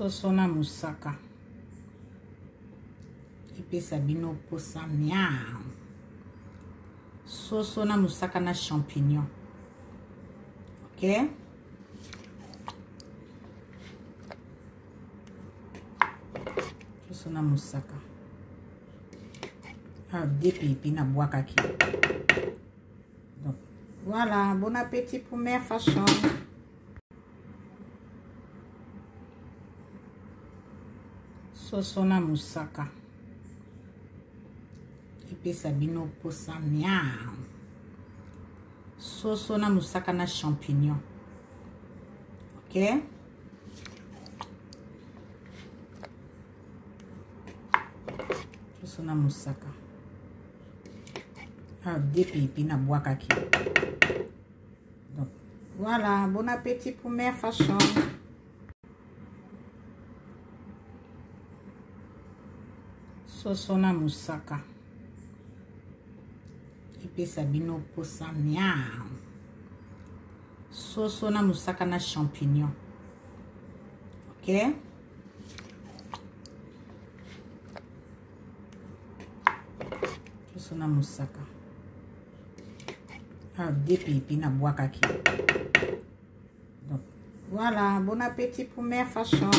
soso na mosaka epesa bino mposa miau soso na mosaka na champignon ok soso na mosaka awa ah, de peipi nabwakaki donc voilà bon appétit pour mère fashion soso na mosaka epesa bino mposa miau soso na mosaka na champignon ok soso na mosaka awa ah, de pepe nabwakaki donc voilà bon appétit pour mère fashion soso na mosaka epesa bino mposa miau soso na mosaka na champignon ok soso na mosaka awa de peipi nabwakaki donc voilà bon appétit pour mère fashion